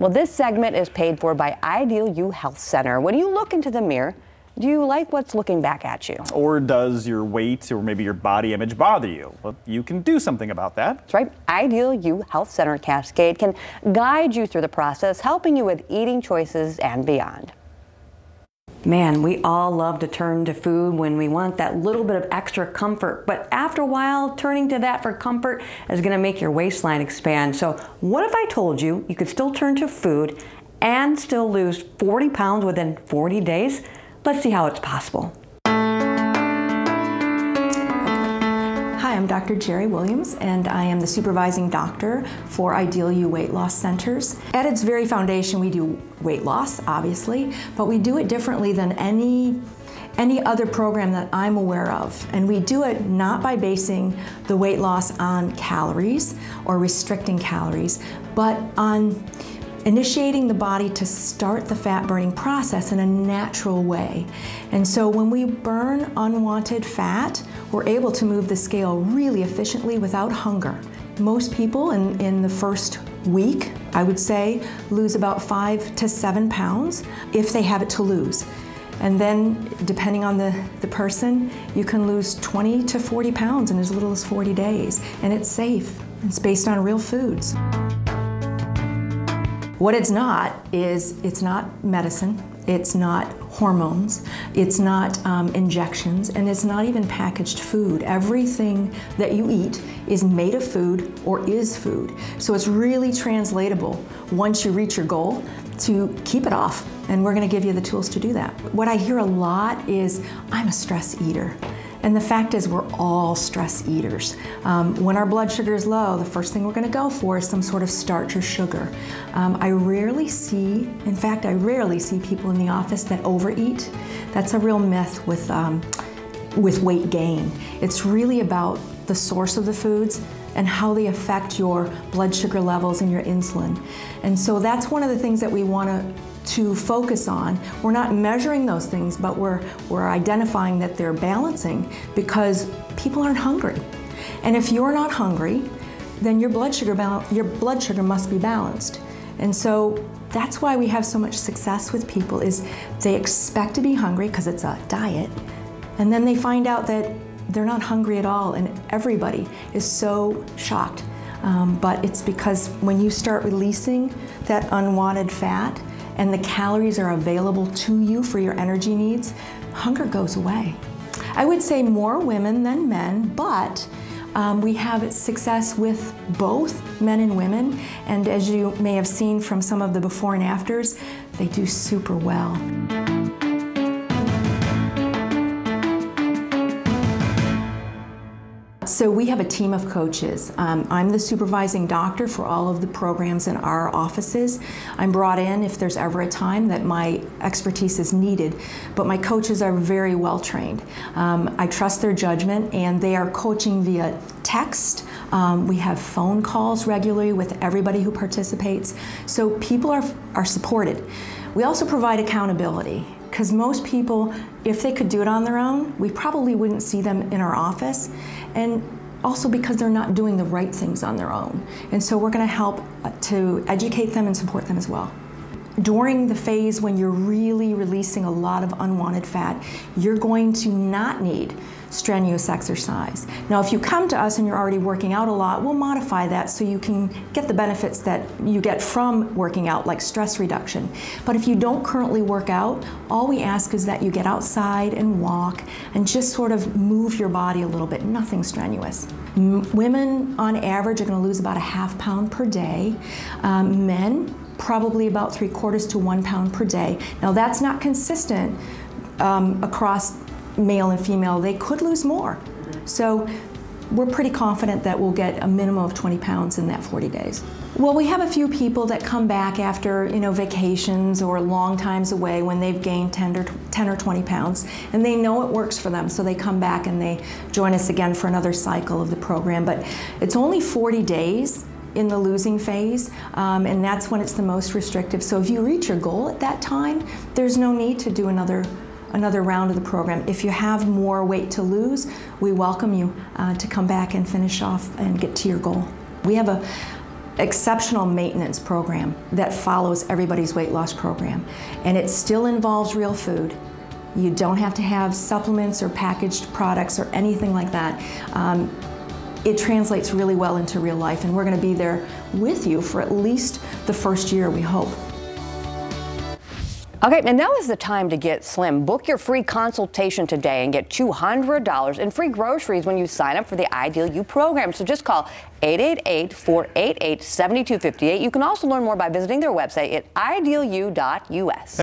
Well, this segment is paid for by Ideal You Health Center. When you look into the mirror, do you like what's looking back at you? Or does your weight or maybe your body image bother you? Well, you can do something about that. That's right. Ideal You Health Center Cascade can guide you through the process, helping you with eating choices and beyond. Man, we all love to turn to food when we want that little bit of extra comfort, but after a while, turning to that for comfort is going to make your waistline expand. So, what if I told you you could still turn to food and still lose 40 pounds within 40 days? Let's see how it's possible. Hi, I'm Dr. Jerry Williams, and I am the supervising doctor for Ideal You Weight Loss Centers. At its very foundation, we do weight loss, obviously, but we do it differently than any any other program that I'm aware of. And we do it not by basing the weight loss on calories or restricting calories, but on initiating the body to start the fat burning process in a natural way. And so when we burn unwanted fat, we're able to move the scale really efficiently without hunger. Most people in, in the first week, I would say, lose about five to seven pounds if they have it to lose. And then, depending on the, the person, you can lose 20 to 40 pounds in as little as 40 days. And it's safe. It's based on real foods. What it's not is it's not medicine, it's not hormones, it's not um, injections, and it's not even packaged food. Everything that you eat is made of food or is food. So it's really translatable once you reach your goal to keep it off. And we're going to give you the tools to do that. What I hear a lot is, I'm a stress eater. And the fact is, we're all stress eaters. Um, when our blood sugar is low, the first thing we're going to go for is some sort of starch or sugar. Um, I rarely see, in fact, I rarely see people in the office that overeat. That's a real myth with, um, with weight gain. It's really about the source of the foods and how they affect your blood sugar levels and your insulin. And so that's one of the things that we want to to focus on. We're not measuring those things, but we're, we're identifying that they're balancing because people aren't hungry. And if you're not hungry, then your blood sugar, your blood sugar must be balanced. And so that's why we have so much success with people is they expect to be hungry because it's a diet, and then they find out that they're not hungry at all, and everybody is so shocked. Um, but it's because when you start releasing that unwanted fat, and the calories are available to you for your energy needs, hunger goes away. I would say more women than men, but um, we have success with both men and women, and as you may have seen from some of the before and afters, they do super well. So we have a team of coaches. Um, I'm the supervising doctor for all of the programs in our offices. I'm brought in if there's ever a time that my expertise is needed, but my coaches are very well trained. Um, I trust their judgment and they are coaching via text. Um, we have phone calls regularly with everybody who participates. So people are, are supported. We also provide accountability because most people, if they could do it on their own, we probably wouldn't see them in our office. And also because they're not doing the right things on their own. And so we're going to help uh, to educate them and support them as well. During the phase when you're really releasing a lot of unwanted fat, you're going to not need strenuous exercise. Now, if you come to us and you're already working out a lot, we'll modify that so you can get the benefits that you get from working out, like stress reduction. But if you don't currently work out, all we ask is that you get outside and walk and just sort of move your body a little bit, nothing strenuous. M women, on average, are going to lose about a half pound per day. Um, men, probably about three quarters to one pound per day. Now, that's not consistent um, across male and female, they could lose more. So we're pretty confident that we'll get a minimum of 20 pounds in that 40 days. Well, we have a few people that come back after, you know, vacations or long times away when they've gained 10 or, 10 or 20 pounds, and they know it works for them, so they come back and they join us again for another cycle of the program. But it's only 40 days in the losing phase, um, and that's when it's the most restrictive. So if you reach your goal at that time, there's no need to do another another round of the program. If you have more weight to lose, we welcome you uh, to come back and finish off and get to your goal. We have a exceptional maintenance program that follows everybody's weight loss program. And it still involves real food. You don't have to have supplements or packaged products or anything like that. Um, it translates really well into real life, and we're going to be there with you for at least the first year, we hope. Okay, and now is the time to get slim. Book your free consultation today and get $200 in free groceries when you sign up for the Ideal You program. So just call 888-488-7258. You can also learn more by visiting their website at idealu.us.